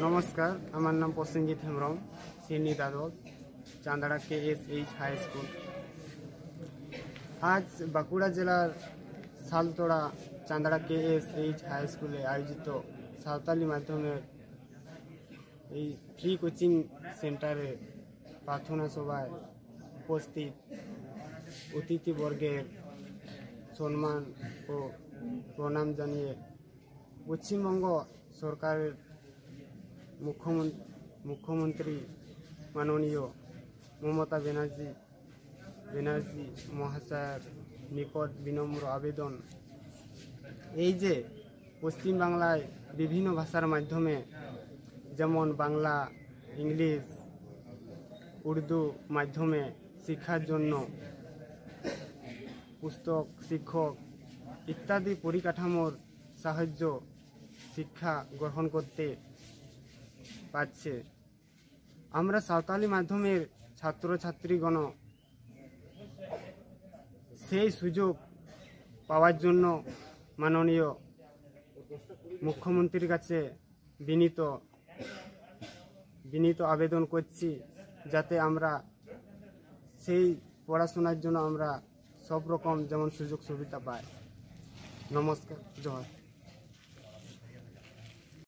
নমস্কার, আমার নাম প্রসেনজিৎ হেমব্রম সিডনি দ্বাদশ, Chandara K S H high school আজ বাঁকুড়া জেলার Saltora Chandara K S H high স্কুলে আয়োজিত সাঁওতালি মাধ্যমের এই ফ্রি কোচিং সেন্টারে প্রার্থনা সভায় উপস্থিত অতিথিবর্গের সম্মান ও প্রণাম জানিয়ে পশ্চিমবঙ্গ সরকারের মুখ্যমন্ত্রী মুখ্যমন্ত্রী মাননীয় মমতা ব্যানার্জি ব্যানার্জি মহাশয়ের নিকট বিনম্র আবেদন। এই যে পশ্চিমবাংলায় বিভিন্ন ভাষার মাধ্যমে যেমন বাংলা, ইংলিশ, উর্দু মাধ্যমে শিক্ষার জন্য পুস্তক, শিক্ষক ইত্যাদি পরিকাঠামোর সাহায্য শিক্ষা গ্রহণ করতে পারছে আমরা সাঁওতালি মাধ্যমের ছাত্রছাত্রীগণ সেই সুযোগ পাওয়ার জন্য মাননীয় মুখ্যমন্ত্রীর কাছে বিনীত বিনীত আবেদন করছি যাতে আমরা সেই পড়াশোনার জন্য আমরা সব রকম যেমন সুযোগ সুবিধা পাই। নমস্কার, জয়।